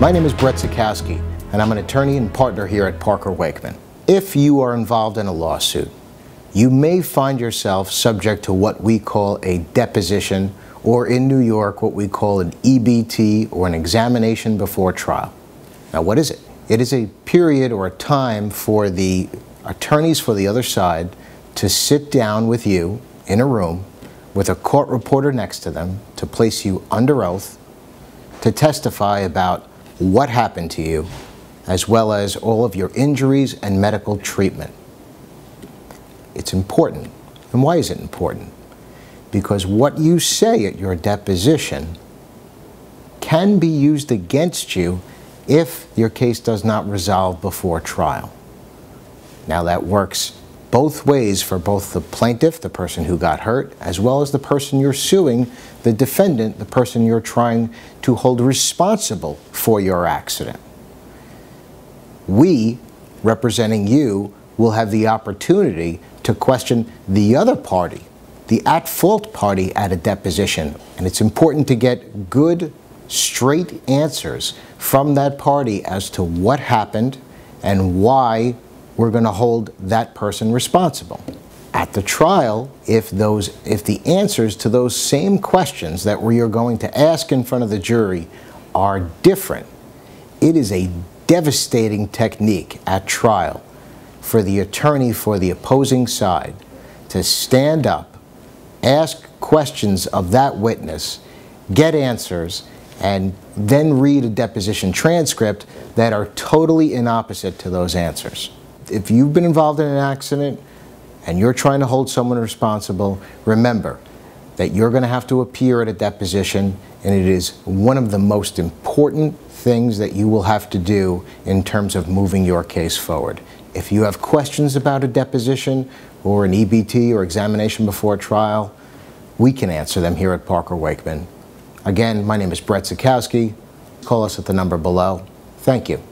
My name is Brett Zekowski, and I'm an attorney and partner here at Parker Waichman. If you are involved in a lawsuit, you may find yourself subject to what we call a deposition, or in New York, what we call an EBT, or an examination before trial. Now, what is it? It is a period or a time for the attorneys for the other side to sit down with you in a room with a court reporter next to them to place you under oath to testify about what happened to you as well as all of your injuries and medical treatment. It's important. And why is it important? Because what you say at your deposition can be used against you if your case does not resolve before trial. Now that works both ways for both the plaintiff, the person who got hurt, as well as the person you're suing, the defendant, the person you're trying to hold responsible for your accident. We, representing you, will have the opportunity to question the other party, the at-fault party at a deposition. And it's important to get good, straight answers from that party as to what happened and why we're going to hold that person responsible. At the trial, if, those, if the answers to those same questions that we are going to ask in front of the jury are different, it is a devastating technique at trial for the attorney for the opposing side to stand up, ask questions of that witness, get answers, and then read a deposition transcript that are totally in opposite to those answers if you've been involved in an accident and you're trying to hold someone responsible, remember that you're going to have to appear at a deposition and it is one of the most important things that you will have to do in terms of moving your case forward. If you have questions about a deposition or an EBT or examination before trial, we can answer them here at Parker Waichman. Again, my name is Brett Zekowski. Call us at the number below. Thank you.